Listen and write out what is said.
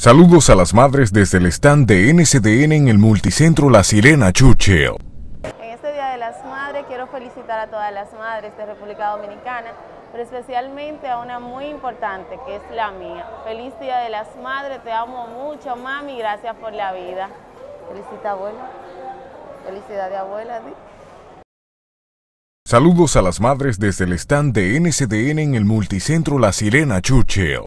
Saludos a las madres desde el stand de NCDN en el multicentro La Sirena Chucheo. En este Día de las Madres quiero felicitar a todas las madres de República Dominicana, pero especialmente a una muy importante que es la mía. Feliz Día de las Madres, te amo mucho mami, gracias por la vida. Felicita abuela. Felicidad de abuela a ti. Saludos a las madres desde el stand de NCDN en el multicentro La Sirena Chucheo.